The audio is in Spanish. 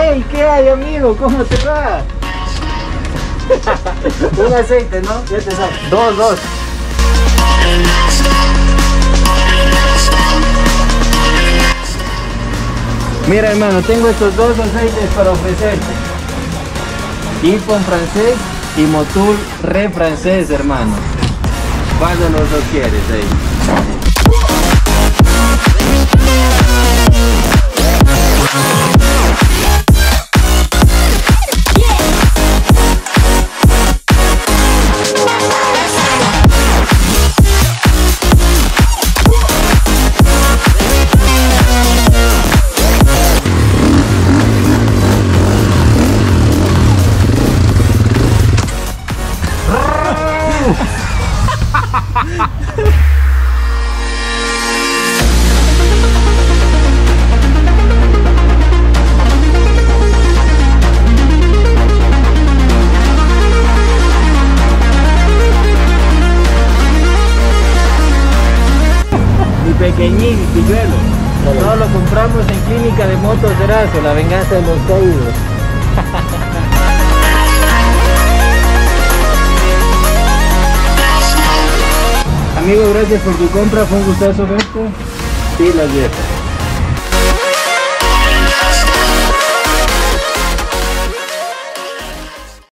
hay, amigo? ¿Cómo te va? Un aceite, ¿no? Ya te sabes. Dos, dos. Mira hermano, tengo estos dos aceites para ofrecerte. Ipon francés y Motul re francés hermano. ¿Cuál de los dos quieres ahí? Mi pequeñín, pilluelo. Todo lo compramos en Clínica de Motos Erazo, la venganza de los caídos. Amigo, gracias por tu compra, fue un gustazo verte. Sí, las viejas.